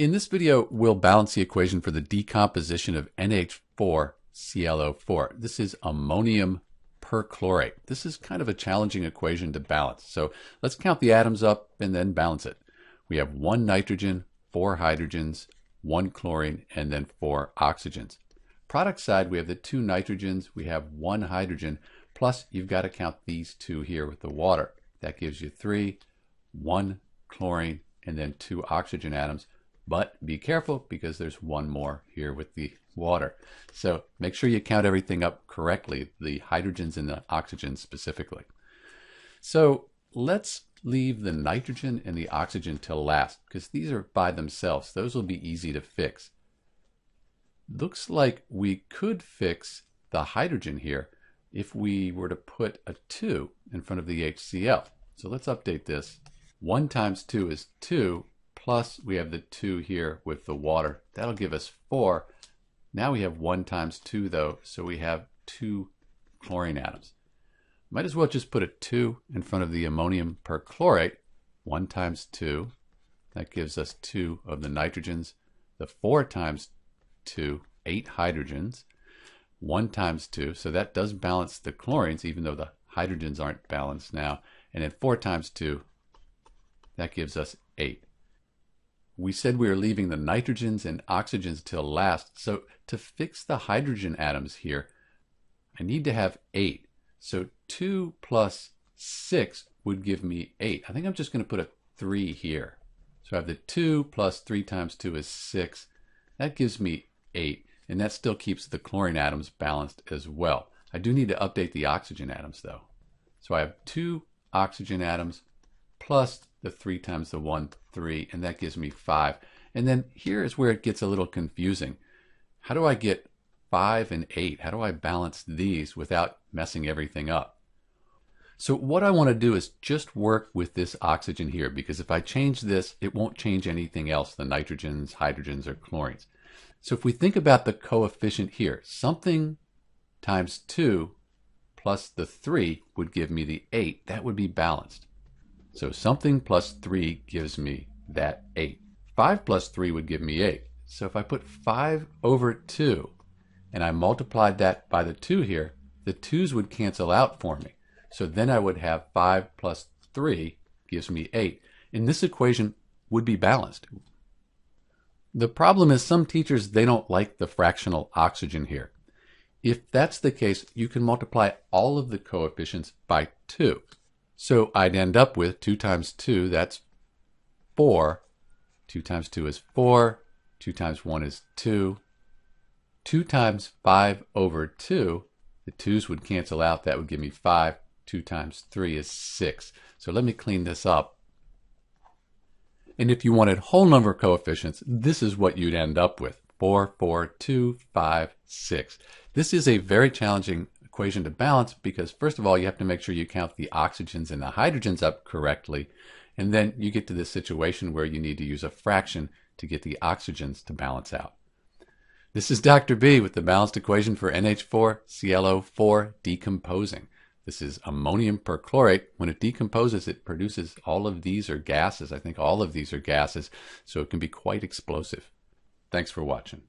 In this video, we'll balance the equation for the decomposition of NH4ClO4. This is ammonium perchlorate. This is kind of a challenging equation to balance. So let's count the atoms up and then balance it. We have one nitrogen, four hydrogens, one chlorine, and then four oxygens. Product side, we have the two nitrogens, we have one hydrogen, plus you've got to count these two here with the water. That gives you three, one chlorine, and then two oxygen atoms. But be careful because there's one more here with the water. So make sure you count everything up correctly, the hydrogens and the oxygens specifically. So let's leave the nitrogen and the oxygen till last because these are by themselves. Those will be easy to fix. Looks like we could fix the hydrogen here if we were to put a 2 in front of the HCl. So let's update this. 1 times 2 is 2, plus we have the 2 here with the water. That'll give us 4. Now we have 1 times 2 though, so we have 2 chlorine atoms. Might as well just put a 2 in front of the ammonium perchlorate. 1 times 2, that gives us 2 of the nitrogens. The 4 times 2, 8 hydrogens. 1 times 2, so that does balance the chlorines, even though the hydrogens aren't balanced now. And then 4 times 2, that gives us 8 we said we were leaving the nitrogens and oxygens till last. So to fix the hydrogen atoms here, I need to have 8. So 2 plus 6 would give me 8. I think I'm just going to put a 3 here. So I have the 2 plus 3 times 2 is 6. That gives me 8. And that still keeps the chlorine atoms balanced as well. I do need to update the oxygen atoms though. So I have two oxygen atoms plus the 3 times the 1, 3, and that gives me 5. And then here is where it gets a little confusing. How do I get 5 and 8? How do I balance these without messing everything up? So what I want to do is just work with this oxygen here, because if I change this, it won't change anything else, the nitrogens, hydrogens, or chlorines. So if we think about the coefficient here, something times 2 plus the 3 would give me the 8. That would be balanced. So something plus 3 gives me that 8. 5 plus 3 would give me 8. So if I put 5 over 2 and I multiplied that by the 2 here, the 2's would cancel out for me. So then I would have 5 plus 3 gives me 8. And this equation would be balanced. The problem is some teachers, they don't like the fractional oxygen here. If that's the case, you can multiply all of the coefficients by 2. So I'd end up with 2 times 2, that's 4. 2 times 2 is 4. 2 times 1 is 2. 2 times 5 over 2, the 2's would cancel out. That would give me 5. 2 times 3 is 6. So let me clean this up. And if you wanted whole number coefficients, this is what you'd end up with. 4, 4, 2, 5, 6. This is a very challenging equation to balance because first of all, you have to make sure you count the oxygens and the hydrogens up correctly. And then you get to this situation where you need to use a fraction to get the oxygens to balance out. This is Dr. B with the balanced equation for NH4ClO4 decomposing. This is ammonium perchlorate. When it decomposes, it produces all of these are gases. I think all of these are gases, so it can be quite explosive. Thanks for watching.